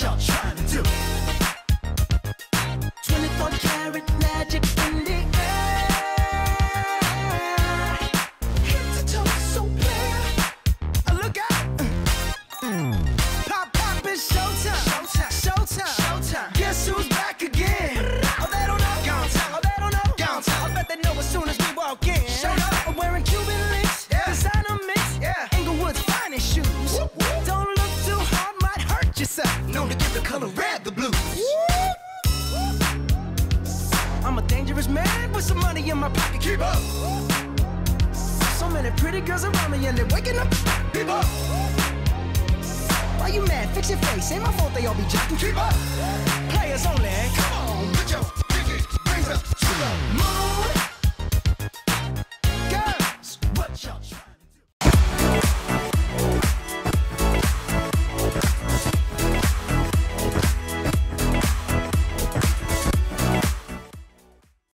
y'all trying to do. 24 karat magic in the air. Head to toe, so clear. Uh, look out. Mm. Pop, pop, it's showtime. Showtime. Showtime. Showtime. Guess who's back again? Oh, they don't know. Downtown. Oh, they don't know. Downtown. I bet they know as soon as we walk in. Showed up. I'm wearing Cuban links. Yeah. Designer mix. Yeah. Inglewood's finest shoes. Whoop, whoop color red, the. I'm a dangerous man with some money in my pocket. Keep up. So many pretty girls around me and they're waking up. Keep up. Why you mad? Fix your face. Ain't my fault they all be jacking. Keep up. Players only. Come on, put your pinky rings up. Shoot up.